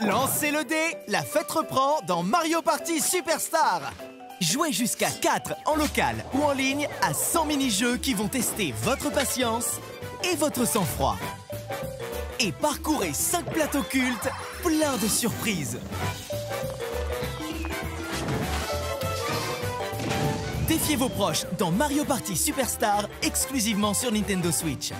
Lancez le dé, la fête reprend dans Mario Party Superstar Jouez jusqu'à 4 en local ou en ligne à 100 mini-jeux qui vont tester votre patience et votre sang-froid. Et parcourez 5 plateaux cultes pleins de surprises. Défiez vos proches dans Mario Party Superstar exclusivement sur Nintendo Switch.